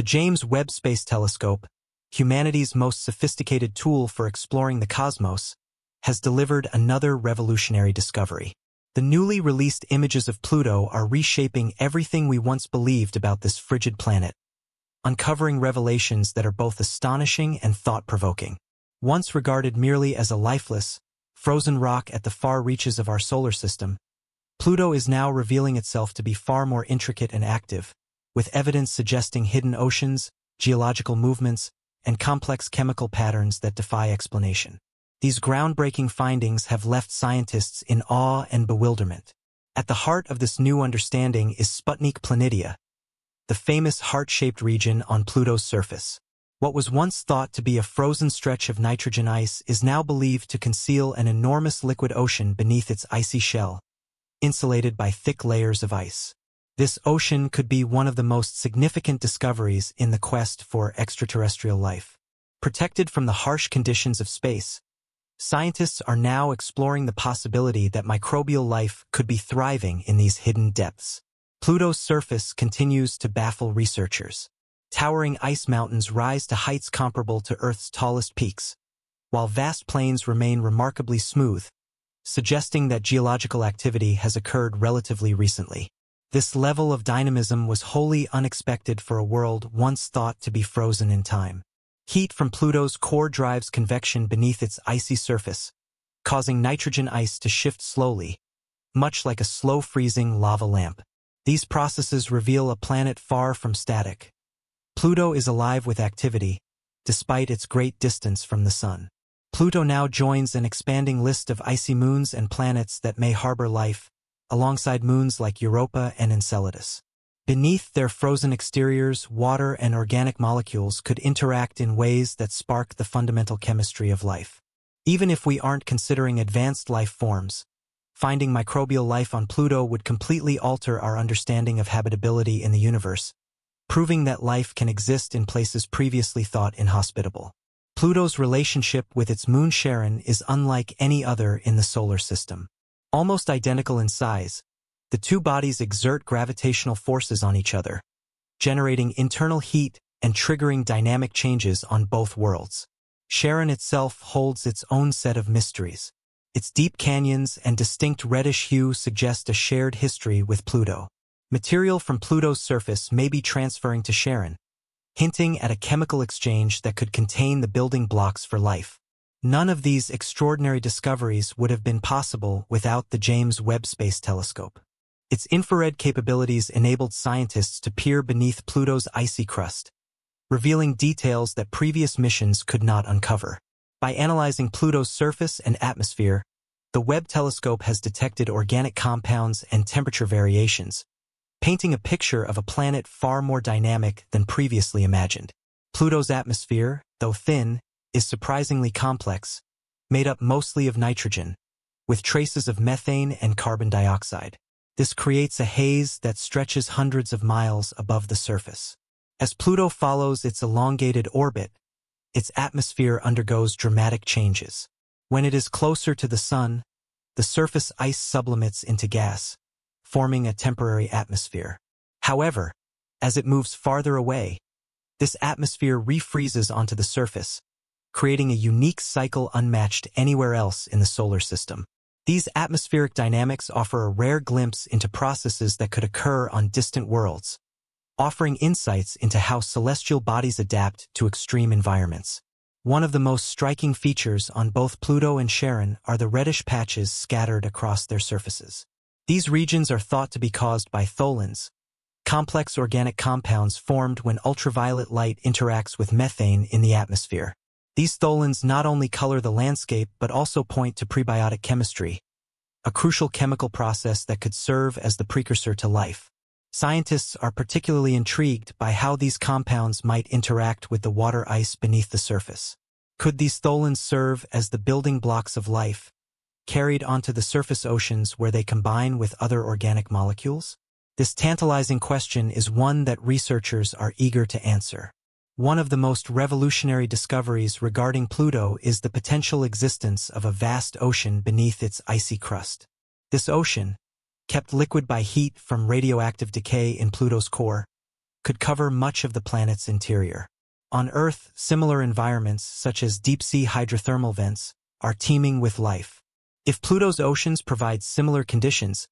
The James Webb Space Telescope, humanity's most sophisticated tool for exploring the cosmos, has delivered another revolutionary discovery. The newly released images of Pluto are reshaping everything we once believed about this frigid planet, uncovering revelations that are both astonishing and thought-provoking. Once regarded merely as a lifeless, frozen rock at the far reaches of our solar system, Pluto is now revealing itself to be far more intricate and active, with evidence suggesting hidden oceans, geological movements, and complex chemical patterns that defy explanation. These groundbreaking findings have left scientists in awe and bewilderment. At the heart of this new understanding is Sputnik Planitia, the famous heart-shaped region on Pluto's surface. What was once thought to be a frozen stretch of nitrogen ice is now believed to conceal an enormous liquid ocean beneath its icy shell, insulated by thick layers of ice. This ocean could be one of the most significant discoveries in the quest for extraterrestrial life. Protected from the harsh conditions of space, scientists are now exploring the possibility that microbial life could be thriving in these hidden depths. Pluto's surface continues to baffle researchers. Towering ice mountains rise to heights comparable to Earth's tallest peaks, while vast plains remain remarkably smooth, suggesting that geological activity has occurred relatively recently. This level of dynamism was wholly unexpected for a world once thought to be frozen in time. Heat from Pluto's core drives convection beneath its icy surface, causing nitrogen ice to shift slowly, much like a slow-freezing lava lamp. These processes reveal a planet far from static, Pluto is alive with activity, despite its great distance from the Sun. Pluto now joins an expanding list of icy moons and planets that may harbor life, alongside moons like Europa and Enceladus. Beneath their frozen exteriors, water and organic molecules could interact in ways that spark the fundamental chemistry of life. Even if we aren't considering advanced life forms, finding microbial life on Pluto would completely alter our understanding of habitability in the universe, proving that life can exist in places previously thought inhospitable. Pluto's relationship with its moon Charon is unlike any other in the solar system. Almost identical in size, the two bodies exert gravitational forces on each other, generating internal heat and triggering dynamic changes on both worlds. Charon itself holds its own set of mysteries. Its deep canyons and distinct reddish hue suggest a shared history with Pluto. Material from Pluto's surface may be transferring to Charon, hinting at a chemical exchange that could contain the building blocks for life. None of these extraordinary discoveries would have been possible without the James Webb Space Telescope. Its infrared capabilities enabled scientists to peer beneath Pluto's icy crust, revealing details that previous missions could not uncover. By analyzing Pluto's surface and atmosphere, the Webb telescope has detected organic compounds and temperature variations, painting a picture of a planet far more dynamic than previously imagined. Pluto's atmosphere, though thin, is surprisingly complex, made up mostly of nitrogen, with traces of methane and carbon dioxide. This creates a haze that stretches hundreds of miles above the surface. As Pluto follows its elongated orbit, its atmosphere undergoes dramatic changes. When it is closer to the Sun, the surface ice sublimates into gas, forming a temporary atmosphere. However, as it moves farther away, this atmosphere refreezes onto the surface, creating a unique cycle unmatched anywhere else in the solar system. These atmospheric dynamics offer a rare glimpse into processes that could occur on distant worlds, offering insights into how celestial bodies adapt to extreme environments. One of the most striking features on both Pluto and Charon are the reddish patches scattered across their surfaces. These regions are thought to be caused by tholins, complex organic compounds formed when ultraviolet light interacts with methane in the atmosphere. These tholins not only color the landscape but also point to prebiotic chemistry, a crucial chemical process that could serve as the precursor to life. Scientists are particularly intrigued by how these compounds might interact with the water ice beneath the surface. Could these tholins serve as the building blocks of life, carried onto the surface oceans where they combine with other organic molecules? This tantalizing question is one that researchers are eager to answer. One of the most revolutionary discoveries regarding Pluto is the potential existence of a vast ocean beneath its icy crust. This ocean, kept liquid by heat from radioactive decay in Pluto's core, could cover much of the planet's interior. On Earth, similar environments, such as deep-sea hydrothermal vents, are teeming with life. If Pluto's oceans provide similar conditions,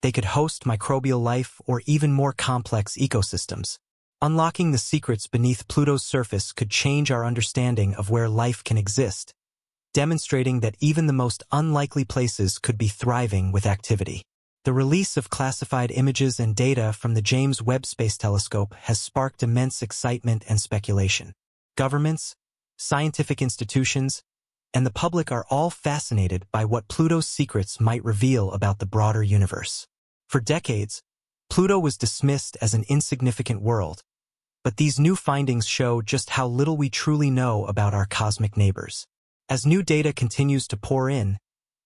they could host microbial life or even more complex ecosystems. Unlocking the secrets beneath Pluto's surface could change our understanding of where life can exist, demonstrating that even the most unlikely places could be thriving with activity. The release of classified images and data from the James Webb Space Telescope has sparked immense excitement and speculation. Governments, scientific institutions, and the public are all fascinated by what Pluto's secrets might reveal about the broader universe. For decades, Pluto was dismissed as an insignificant world, but these new findings show just how little we truly know about our cosmic neighbors. As new data continues to pour in,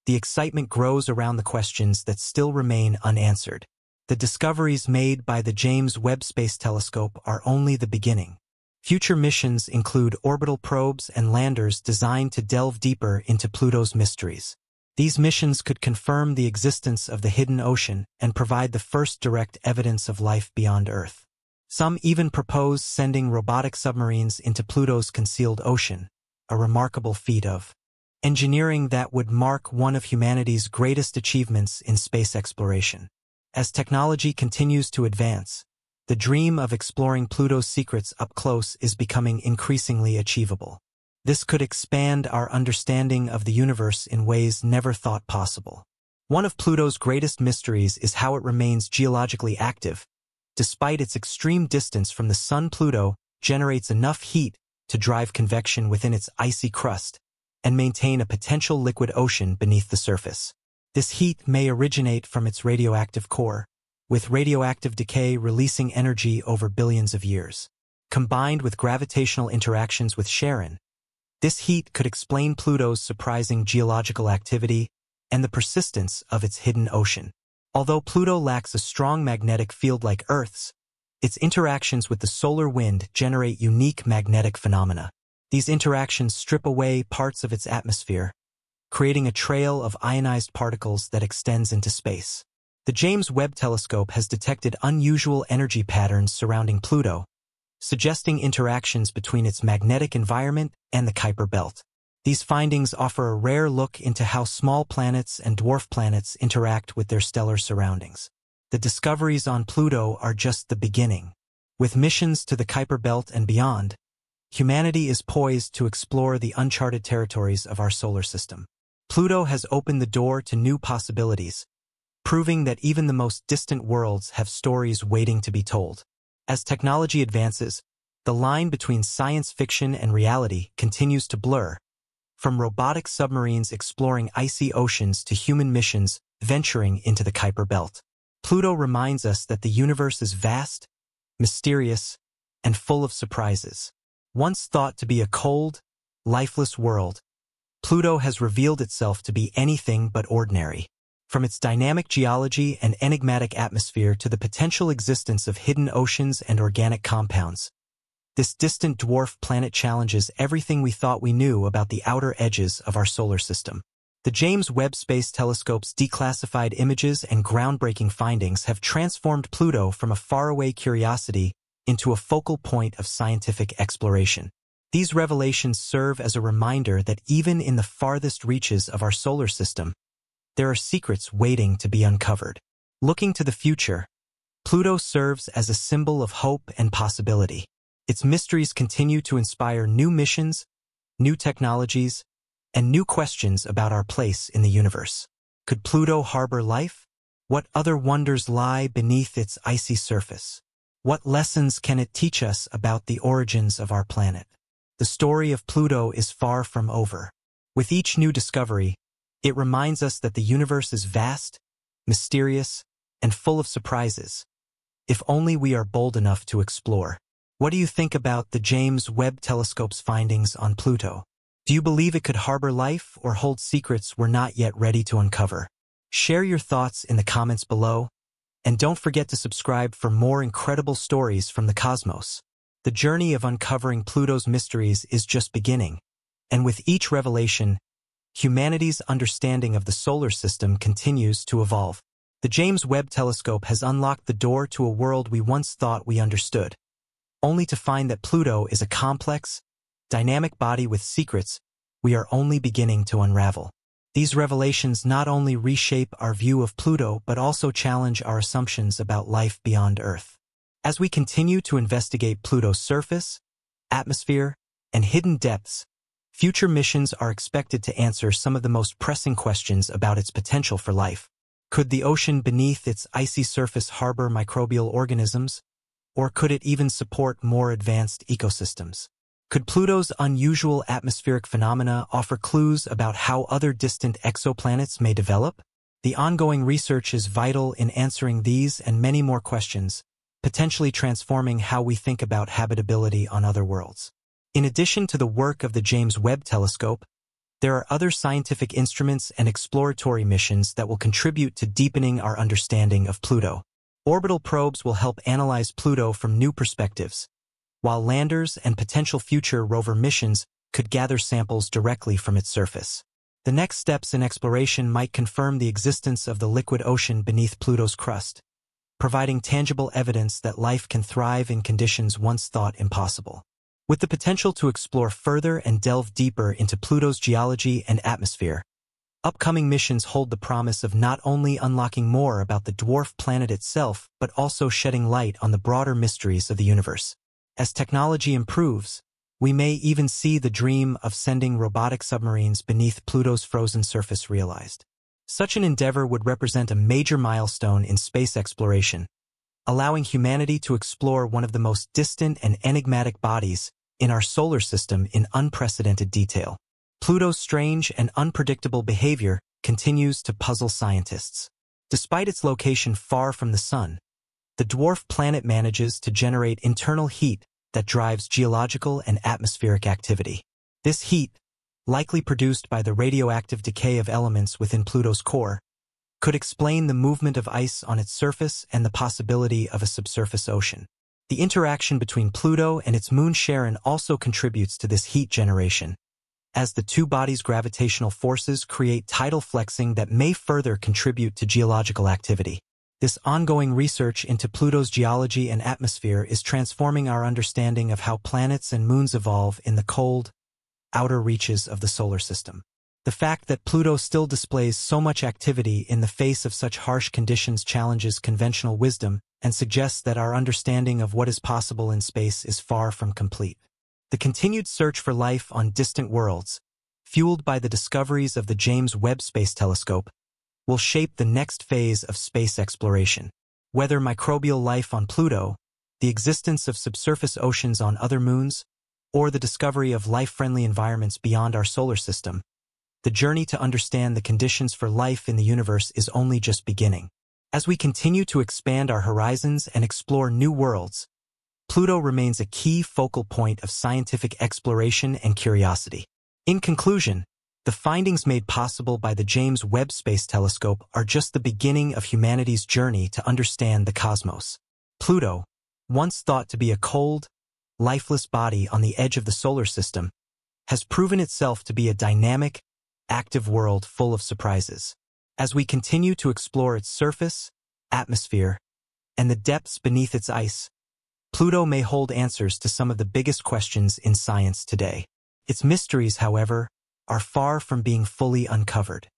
the excitement grows around the questions that still remain unanswered. The discoveries made by the James Webb Space Telescope are only the beginning. Future missions include orbital probes and landers designed to delve deeper into Pluto's mysteries. These missions could confirm the existence of the hidden ocean and provide the first direct evidence of life beyond Earth. Some even propose sending robotic submarines into Pluto's concealed ocean, a remarkable feat of engineering that would mark one of humanity's greatest achievements in space exploration. As technology continues to advance, the dream of exploring Pluto's secrets up close is becoming increasingly achievable. This could expand our understanding of the universe in ways never thought possible. One of Pluto's greatest mysteries is how it remains geologically active. Despite its extreme distance from the Sun Pluto generates enough heat to drive convection within its icy crust, and maintain a potential liquid ocean beneath the surface. This heat may originate from its radioactive core, with radioactive decay releasing energy over billions of years. Combined with gravitational interactions with Charon, this heat could explain Pluto's surprising geological activity and the persistence of its hidden ocean. Although Pluto lacks a strong magnetic field like Earth's, its interactions with the solar wind generate unique magnetic phenomena. These interactions strip away parts of its atmosphere, creating a trail of ionized particles that extends into space. The James Webb Telescope has detected unusual energy patterns surrounding Pluto, suggesting interactions between its magnetic environment and the Kuiper Belt. These findings offer a rare look into how small planets and dwarf planets interact with their stellar surroundings. The discoveries on Pluto are just the beginning. With missions to the Kuiper Belt and beyond, humanity is poised to explore the uncharted territories of our solar system. Pluto has opened the door to new possibilities, proving that even the most distant worlds have stories waiting to be told. As technology advances, the line between science fiction and reality continues to blur, from robotic submarines exploring icy oceans to human missions venturing into the Kuiper Belt. Pluto reminds us that the universe is vast, mysterious, and full of surprises. Once thought to be a cold, lifeless world, Pluto has revealed itself to be anything but ordinary. From its dynamic geology and enigmatic atmosphere to the potential existence of hidden oceans and organic compounds, this distant dwarf planet challenges everything we thought we knew about the outer edges of our solar system. The James Webb Space Telescope's declassified images and groundbreaking findings have transformed Pluto from a faraway curiosity into a focal point of scientific exploration. These revelations serve as a reminder that even in the farthest reaches of our solar system, there are secrets waiting to be uncovered. Looking to the future, Pluto serves as a symbol of hope and possibility. Its mysteries continue to inspire new missions, new technologies, and new questions about our place in the universe. Could Pluto harbor life? What other wonders lie beneath its icy surface? What lessons can it teach us about the origins of our planet? The story of Pluto is far from over. With each new discovery, it reminds us that the universe is vast, mysterious, and full of surprises, if only we are bold enough to explore. What do you think about the James Webb Telescope's findings on Pluto? Do you believe it could harbor life or hold secrets we're not yet ready to uncover? Share your thoughts in the comments below and don't forget to subscribe for more incredible stories from the cosmos. The journey of uncovering Pluto's mysteries is just beginning, and with each revelation, humanity's understanding of the solar system continues to evolve. The James Webb Telescope has unlocked the door to a world we once thought we understood. Only to find that Pluto is a complex, dynamic body with secrets we are only beginning to unravel. These revelations not only reshape our view of Pluto but also challenge our assumptions about life beyond Earth. As we continue to investigate Pluto's surface, atmosphere, and hidden depths, future missions are expected to answer some of the most pressing questions about its potential for life. Could the ocean beneath its icy surface harbor microbial organisms, or could it even support more advanced ecosystems? Could Pluto's unusual atmospheric phenomena offer clues about how other distant exoplanets may develop? The ongoing research is vital in answering these and many more questions, potentially transforming how we think about habitability on other worlds. In addition to the work of the James Webb Telescope, there are other scientific instruments and exploratory missions that will contribute to deepening our understanding of Pluto. Orbital probes will help analyze Pluto from new perspectives, while landers and potential future rover missions could gather samples directly from its surface. The next steps in exploration might confirm the existence of the liquid ocean beneath Pluto's crust, providing tangible evidence that life can thrive in conditions once thought impossible. With the potential to explore further and delve deeper into Pluto's geology and atmosphere, upcoming missions hold the promise of not only unlocking more about the dwarf planet itself, but also shedding light on the broader mysteries of the universe. As technology improves, we may even see the dream of sending robotic submarines beneath Pluto's frozen surface realized. Such an endeavor would represent a major milestone in space exploration, allowing humanity to explore one of the most distant and enigmatic bodies in our solar system in unprecedented detail. Pluto's strange and unpredictable behavior continues to puzzle scientists. Despite its location far from the Sun, the dwarf planet manages to generate internal heat that drives geological and atmospheric activity. This heat, likely produced by the radioactive decay of elements within Pluto's core, could explain the movement of ice on its surface and the possibility of a subsurface ocean. The interaction between Pluto and its moon Charon also contributes to this heat generation, as the two bodies' gravitational forces create tidal flexing that may further contribute to geological activity. This ongoing research into Pluto's geology and atmosphere is transforming our understanding of how planets and moons evolve in the cold, outer reaches of the solar system. The fact that Pluto still displays so much activity in the face of such harsh conditions challenges conventional wisdom and suggests that our understanding of what is possible in space is far from complete. The continued search for life on distant worlds, fueled by the discoveries of the James Webb Space Telescope, will shape the next phase of space exploration. Whether microbial life on Pluto, the existence of subsurface oceans on other moons, or the discovery of life-friendly environments beyond our solar system, the journey to understand the conditions for life in the universe is only just beginning. As we continue to expand our horizons and explore new worlds, Pluto remains a key focal point of scientific exploration and curiosity. In conclusion, the findings made possible by the James Webb Space Telescope are just the beginning of humanity's journey to understand the cosmos. Pluto, once thought to be a cold, lifeless body on the edge of the solar system, has proven itself to be a dynamic, active world full of surprises. As we continue to explore its surface, atmosphere, and the depths beneath its ice, Pluto may hold answers to some of the biggest questions in science today. Its mysteries, however, are far from being fully uncovered.